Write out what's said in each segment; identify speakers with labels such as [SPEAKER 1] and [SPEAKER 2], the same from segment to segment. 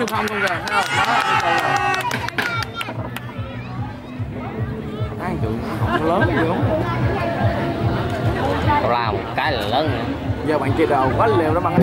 [SPEAKER 1] xung phong luôn kìa thấy không? Đó ăn tượng không lớn gì không?
[SPEAKER 2] Làm một cái là lớn nữa.
[SPEAKER 1] Giờ bạn kia đầu quá liều đó bạn ơi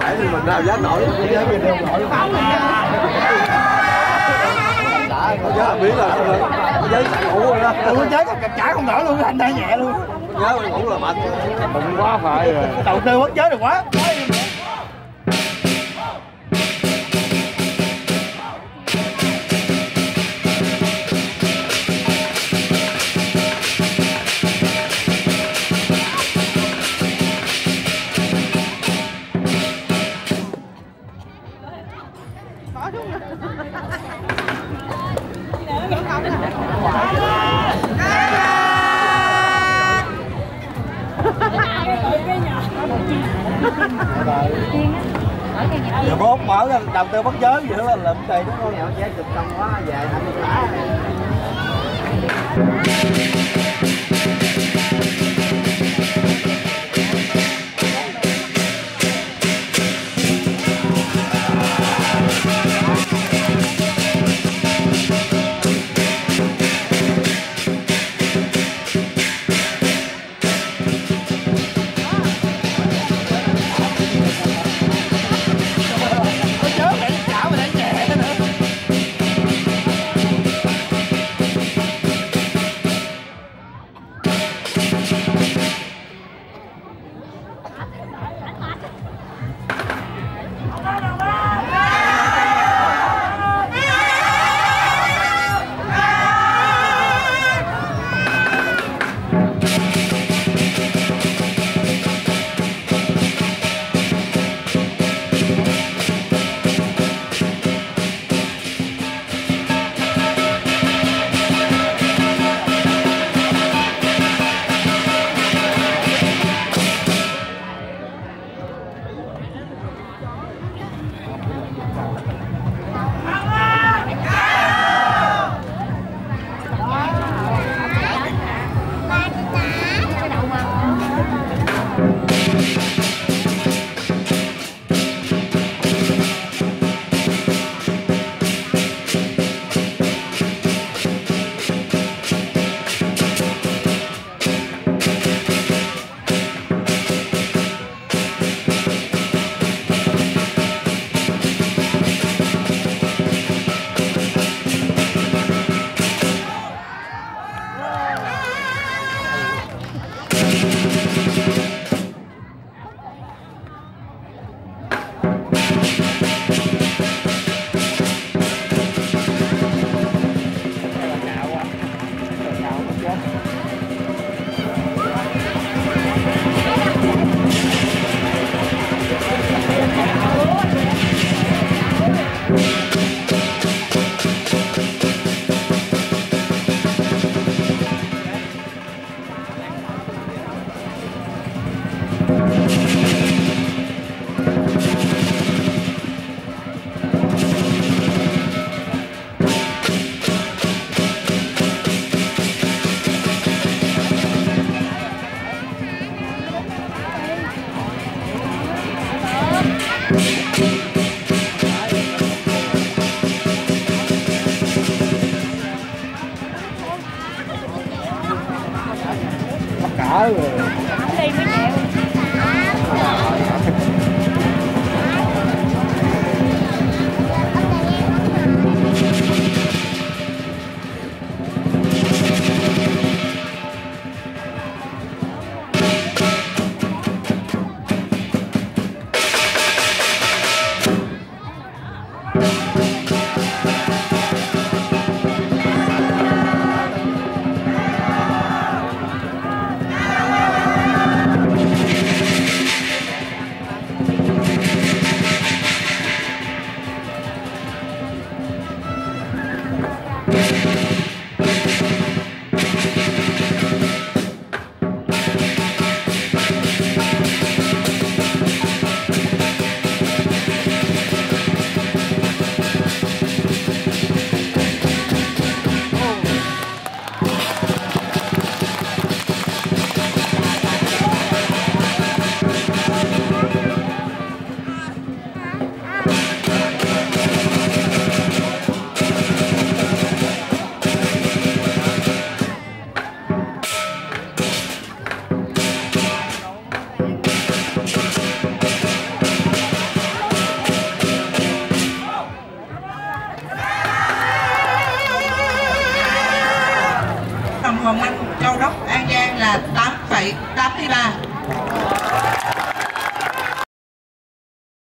[SPEAKER 3] Tại vì mình nào giá nổi cũng giá mình đâu nổi. Đã có giá biết là có giấy ngủ rồi đó.
[SPEAKER 4] tôi chế cặp trả không nổi luôn thành ra nhẹ luôn.
[SPEAKER 3] Nhớ mình ngủ là mạnh.
[SPEAKER 1] Mừng quá phải rồi.
[SPEAKER 4] Đầu tư bất chế được quá
[SPEAKER 3] nhiều có mở ra đầu tư bất giới gì nữa là lụm tiền đúng không
[SPEAKER 2] nhậu chế chụp công quá về anh
[SPEAKER 5] đã